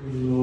Lord.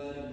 good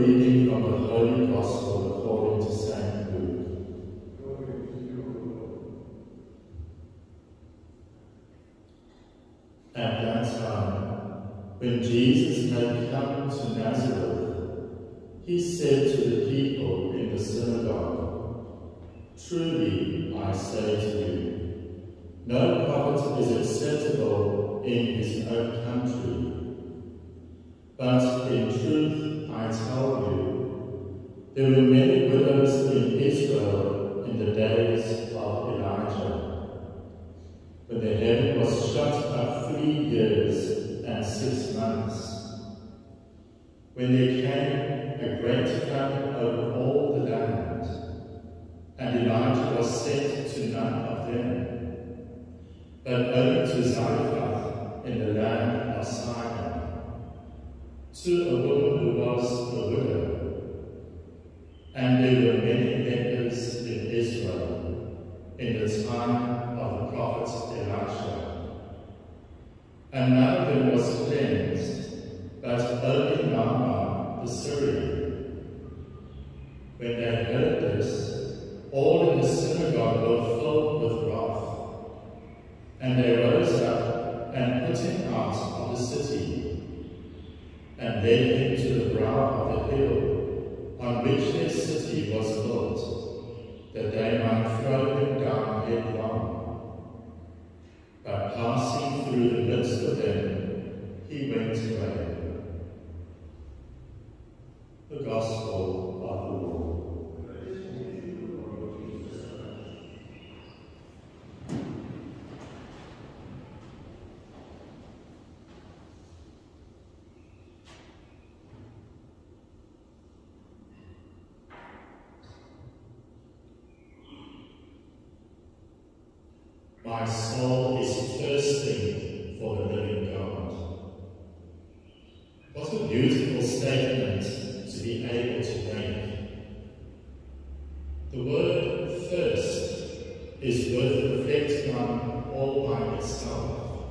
reading from the Holy Gospel according to St. Luke. At that time, when Jesus had come to Nazareth, he said to the people in the synagogue, Truly I say to you, no prophet is acceptable in his own country. But in truth I tell you, there were many widows in Israel in the days of Elijah. But the heaven was shut up three years and six months. When there came a great flood over all the land, and Elijah was sent to none of them, but only to Zarephath in the land of Sidon to a woman who was a widow and there were many lepers in Israel in the time of the prophet Elisha. And none of them was cleansed, but only Naaman the Syrian. When they heard this, all in the synagogue were filled with wrath. And they rose up and put him out of the city, and led him to the brow of the hill on which their city was built, that they might throw him down headlong. But passing through the midst of them, he went away. The Gospel of the Lord. My soul is thirsting for the living God. What a beautiful statement to be able to make. The word thirst is worth reflecting on all by itself.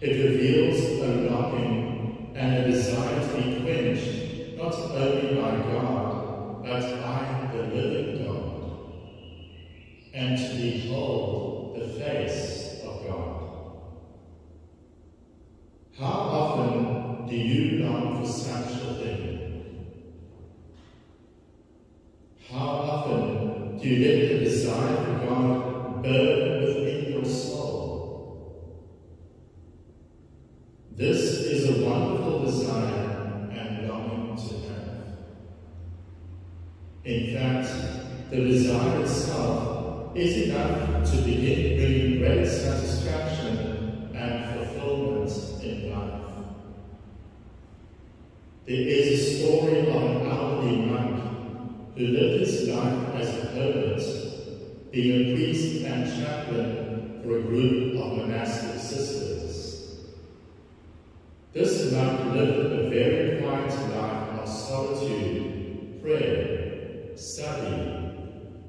It reveals a longing and a desire to be quenched, not only by God, but by the living God and to behold the face of God. How often do you long for such a thing? How often do you let the desire for God burn within your soul? This is a wonderful desire and longing to have. In fact, the desire itself is enough to begin bringing great satisfaction and fulfillment in life. There is a story of an elderly monk who lived his life as a hermit, being a priest and chaplain for a group of monastic sisters. This monk lived a very quiet life of solitude, prayer, study,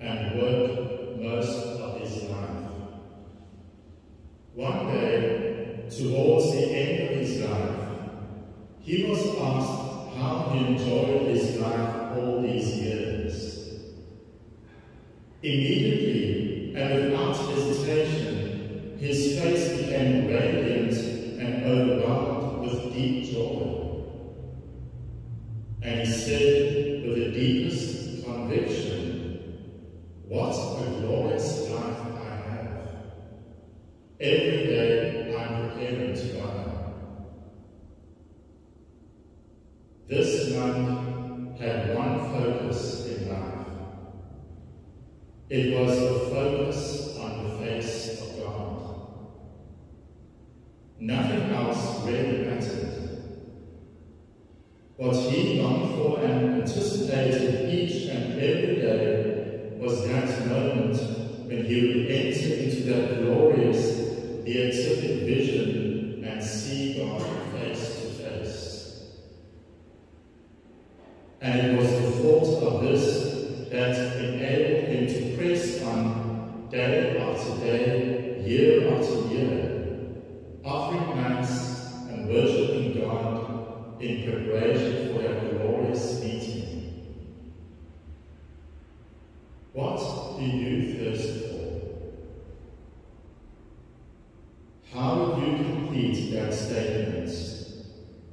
and work most of his life. One day, towards the end of his life, he was asked how he enjoyed his life all these years. Immediately and without hesitation, his face became radiant and overwhelmed with deep joy. And he said with the deepest conviction, a glorious life I have. Every day I'm preparing to die. This monk had one focus in life. It was the focus on the face of God. Nothing else really mattered. What he longed for and anticipated each and every day was that moment when he would er enter into that glorious, beatific er vision and see God face to face. And it was the thought of this that enabled him to press on day after day, year after year, offering Mass and worshipping God in preparation for that glorious meeting. Do you thirst for? How would you complete that statement?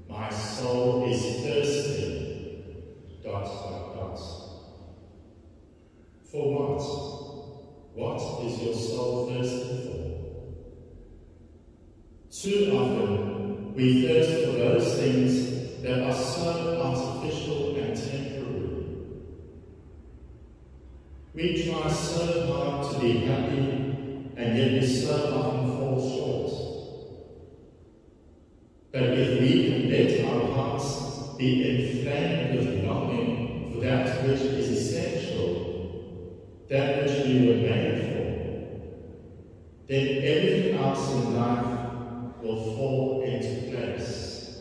My soul is thirsty. Dot, dot, dot. For what? What is your soul thirsty for? Too often we thirst for those things that are so artificial and temporary. We try so hard to be happy, and yet we so often fall short. But if we can let our hearts be inflamed with longing for that which is essential, that which we were made for, then everything else in life will fall into place.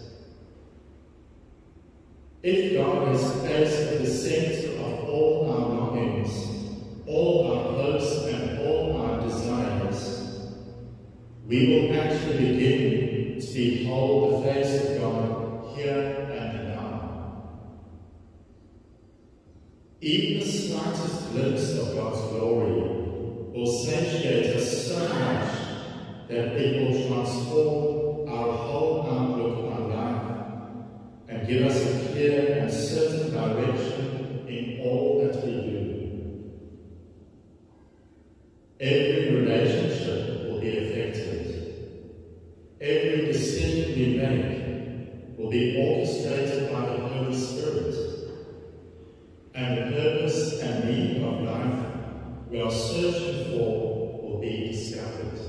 If God is placed at the center of all our longings, all our hopes and all our desires, we will actually begin to behold the face of God here and now. Even the slightest glimpse of God's glory will satiate us so much that it will transform our whole outlook on life and give us a clear and certain direction in all that we do. Every relationship will be affected. Every decision we make will be orchestrated by the Holy Spirit. And the purpose and meaning of life we are searching for will be discovered.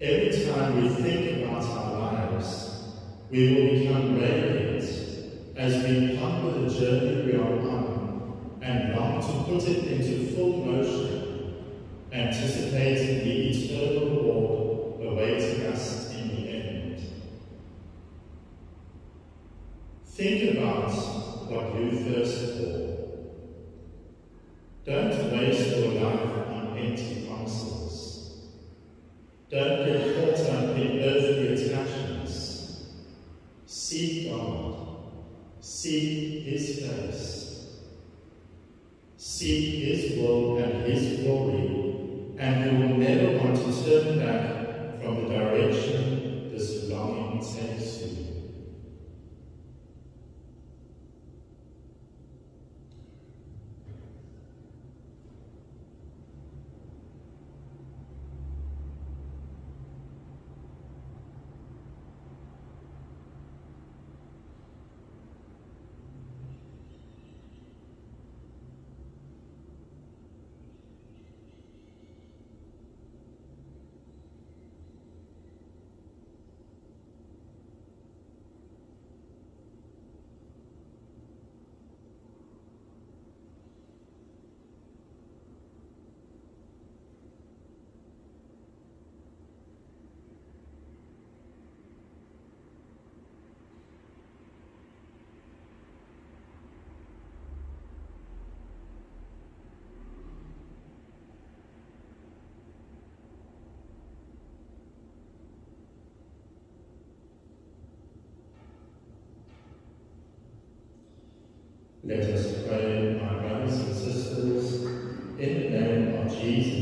Every time we think about our lives, we will become radiant as we ponder the journey we are on and long to put it into full motion, anticipating the eternal reward awaiting us in the end. Think about what you thirst for. Don't waste your life on empty promises. Don't get caught up in earthly attachments. Seek God. Seek His face. Seek His will and His glory, and you will never want to turn back from the direction this longing takes you. Let us pray, my brothers and sisters, in the name of Jesus,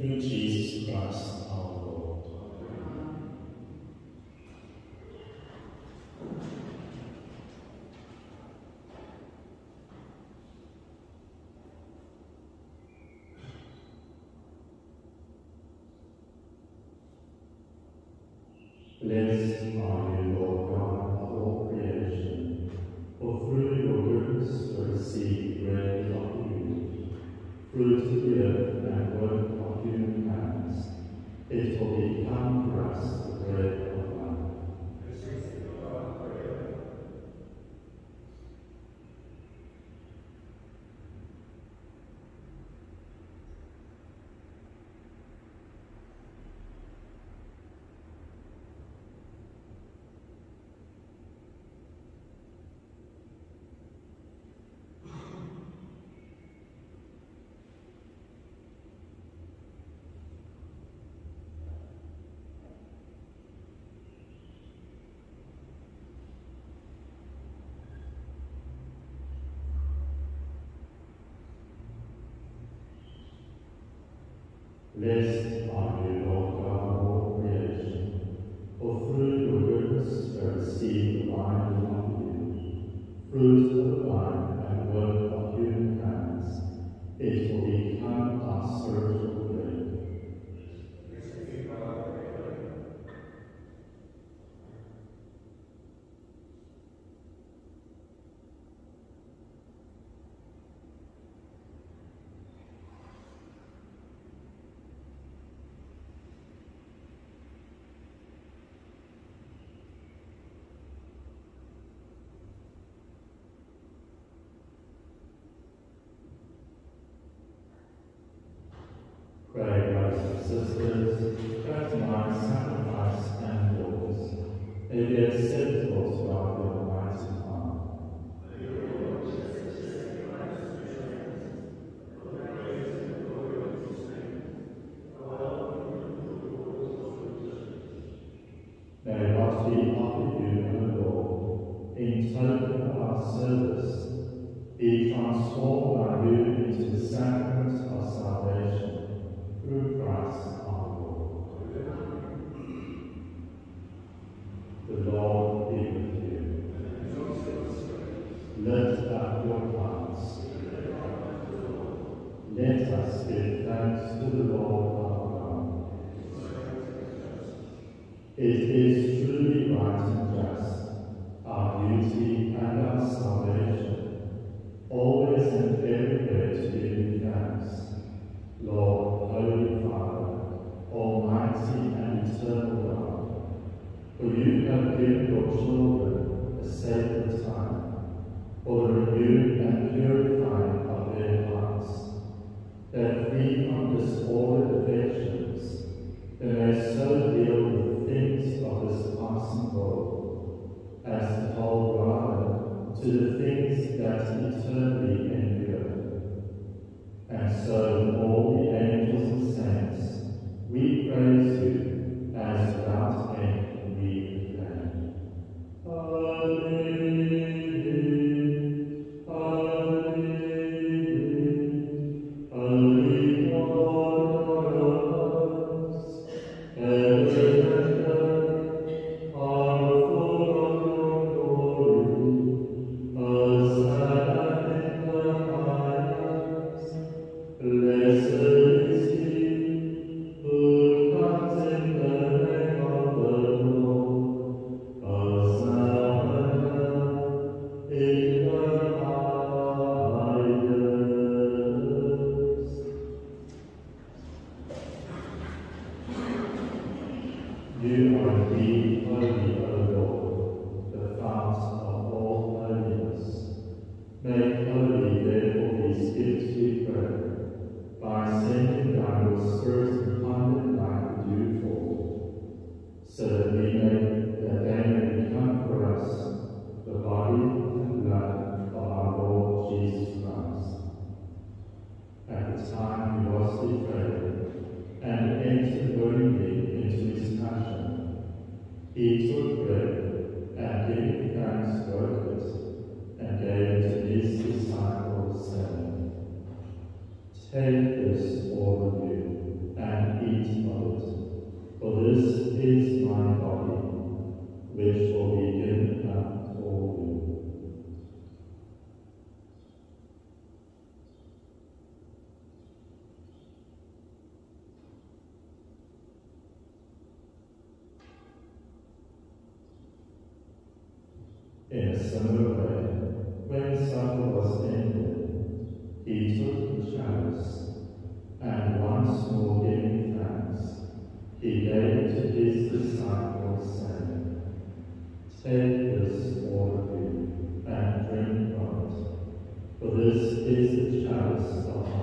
through Jesus Christ List on you. us give thanks to the Lord our God. It is truly right and just, our duty and our salvation, always and everywhere to give thanks. Lord, Holy Father, Almighty and Eternal God, for you have given us children a sacred time, for the renewed and purified from disordered affections, and I so deal with things of this passing world, as to hold rather to the things that eternally endure. And so, all the angels and saints, we praise you as without end. celebrated when supper was ended, he took the chalice, and once more giving thanks, he gave it to his disciples, saying, Take this, all of you, and drink from it, for this is the chalice of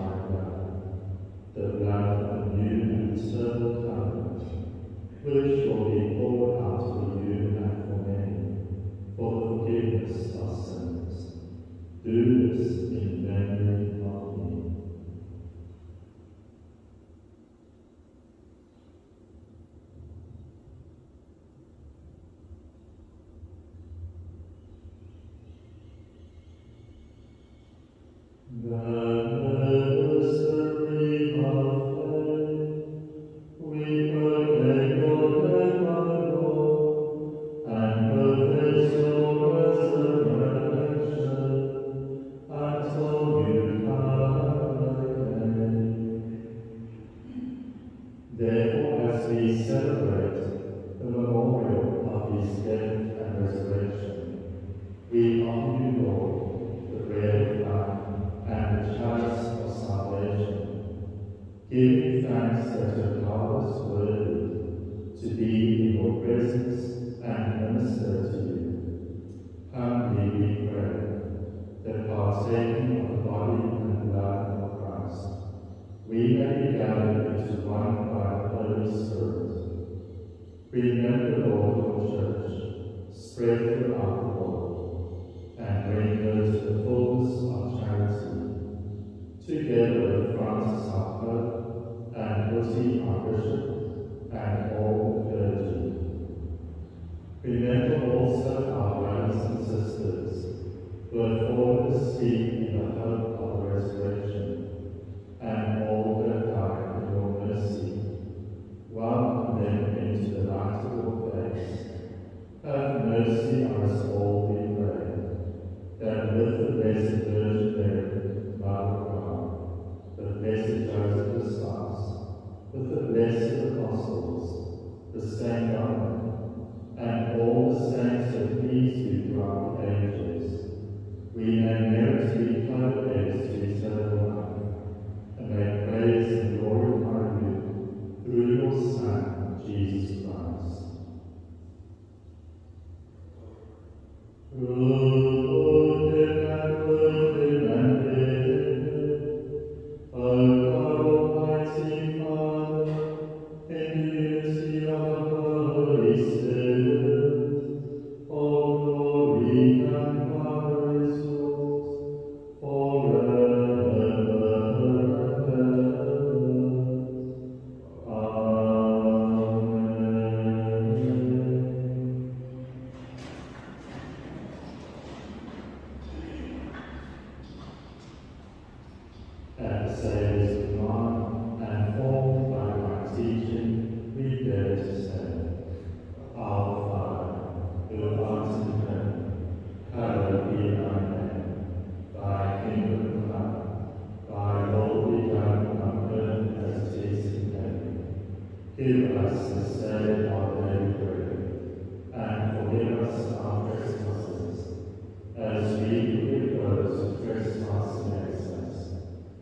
trespass us,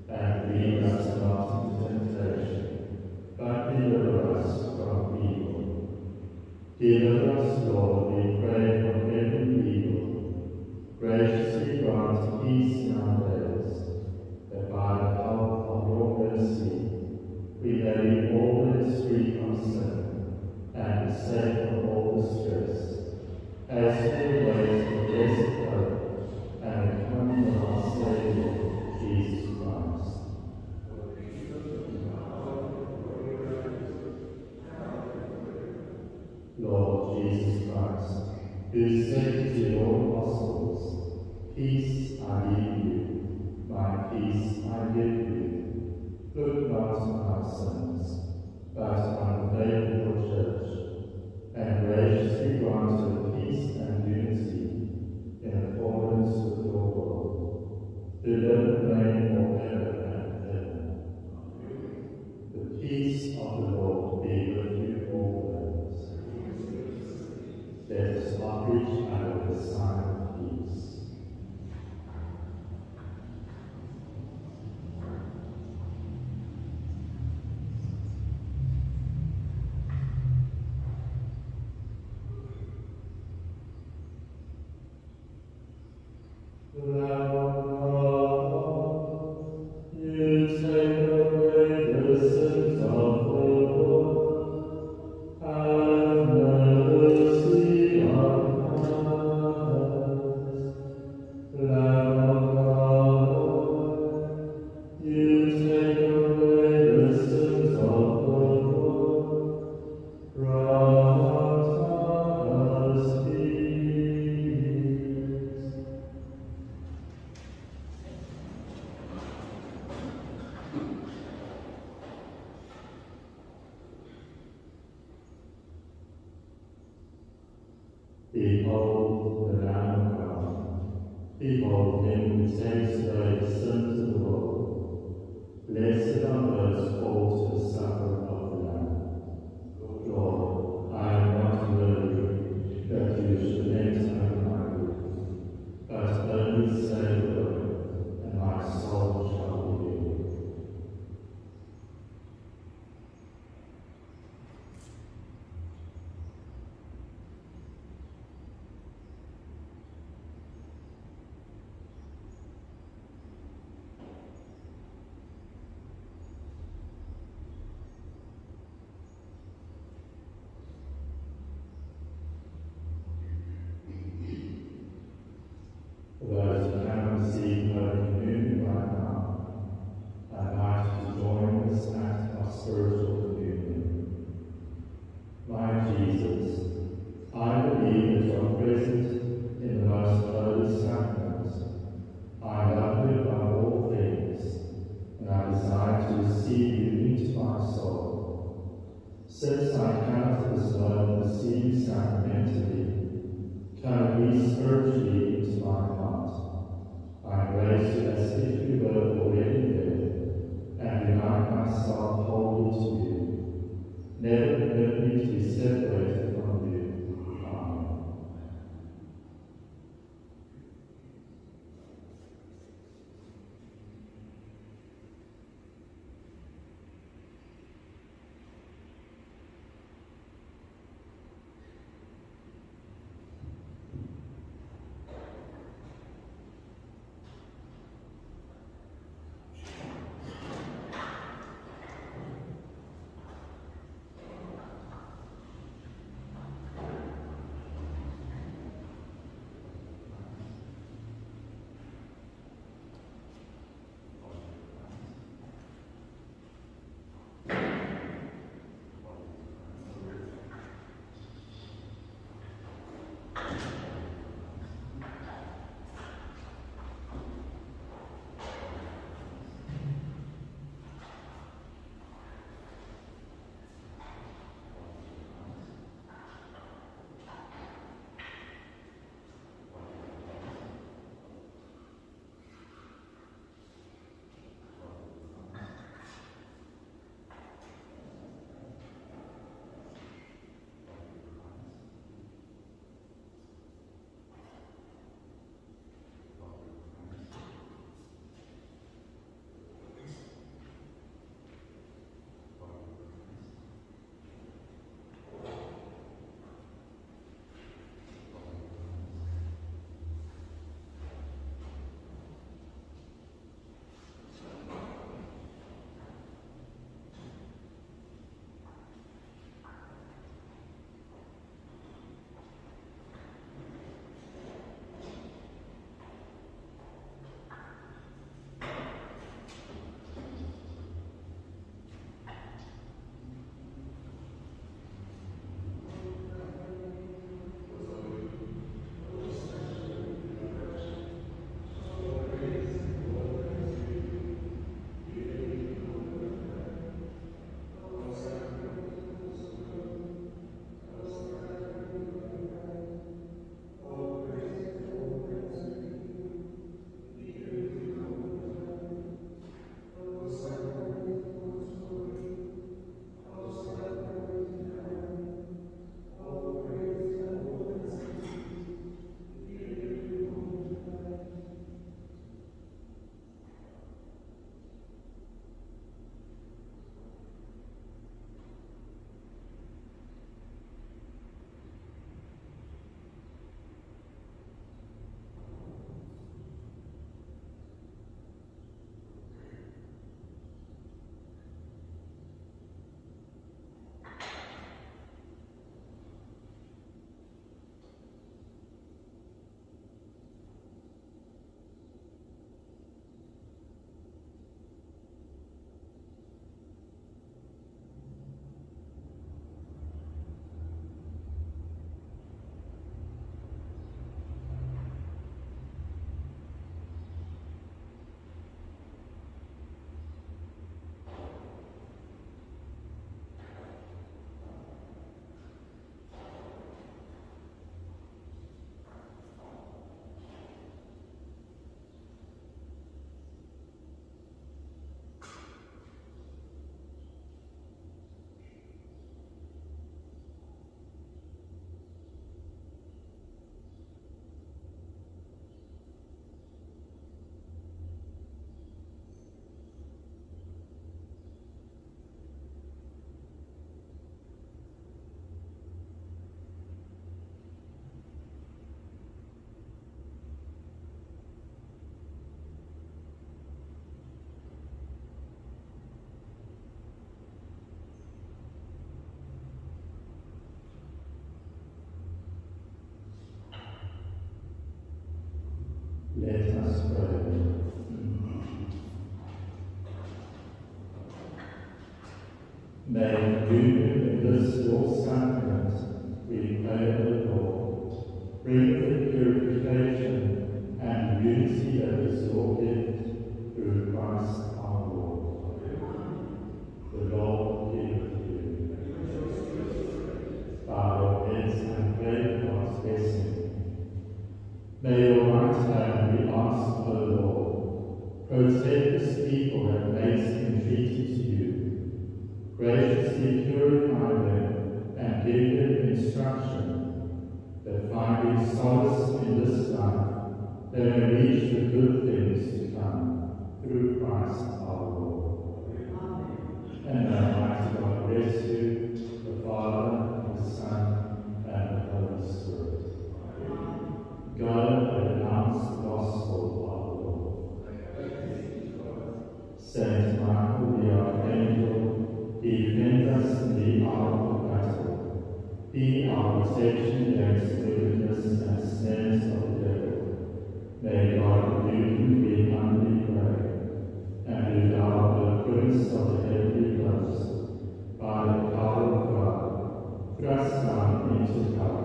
and lead us not into temptation, but deliver us from evil. Deliver us, Lord, we pray, from every evil. Graciously grant peace in our days, that by the help of your mercy we may be always free from sin and safe from all distress, as we await the blessed Be safe to your apostles. Peace I leave you, my peace I give you. Look not on our sins, but on the faith of your church, and graciously grant her peace and unity in accordance with your will, through the name of heaven and heaven. The peace of the Lord. Us love each other with sign Bühne des Großkampfes in our protection against wickedness and snares of the devil. May God rebuke you we humbly pray, and be thou the prince of the heavenly hosts, by the power of God, thrust down into God,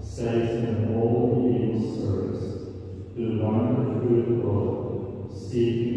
Satan all the evil spirits, the one who will seeking